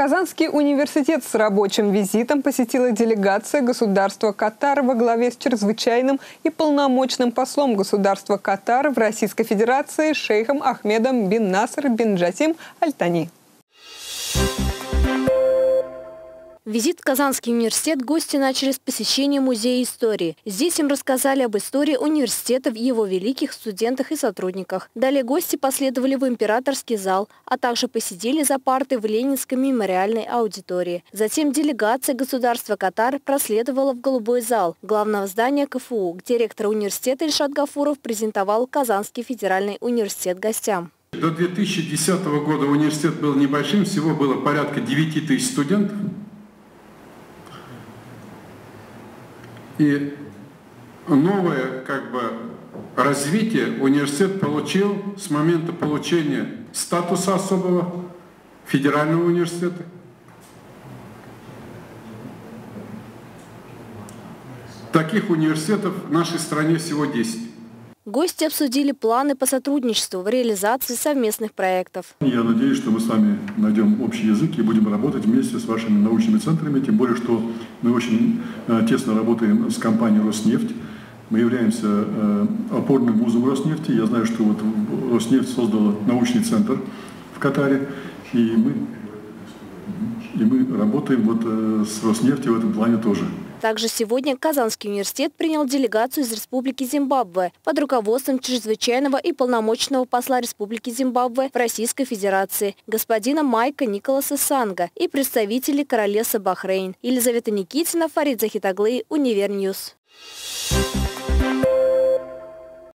Казанский университет с рабочим визитом посетила делегация государства Катар во главе с чрезвычайным и полномочным послом государства Катар в Российской Федерации шейхом Ахмедом бин Наср бин Джасим Альтани. Визит в Казанский университет гости начали с посещения Музея истории. Здесь им рассказали об истории университета, его великих студентах и сотрудниках. Далее гости последовали в императорский зал, а также посидели за партой в Ленинской мемориальной аудитории. Затем делегация государства Катар проследовала в Голубой зал главного здания КФУ, где ректор университета Ильшат Гафуров презентовал Казанский федеральный университет гостям. До 2010 года университет был небольшим, всего было порядка 9 тысяч студентов. И новое как бы развитие университет получил с момента получения статуса особого федерального университета. Таких университетов в нашей стране всего 10. Гости обсудили планы по сотрудничеству в реализации совместных проектов. Я надеюсь, что мы с вами найдем общий язык и будем работать вместе с вашими научными центрами, тем более, что мы очень э, тесно работаем с компанией «Роснефть». Мы являемся э, опорным вузом Роснефти. Я знаю, что вот Роснефть создала научный центр в Катаре, и мы, и мы работаем вот э, с Роснефтью в этом плане тоже. Также сегодня Казанский университет принял делегацию из Республики Зимбабве под руководством чрезвычайного и полномочного посла Республики Зимбабве в Российской Федерации господина Майка Николаса Санга и представителей Королевства Бахрейн. Елизавета Никитина, Фарид Захитаглы, Univer News. Thank you.